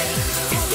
Stay.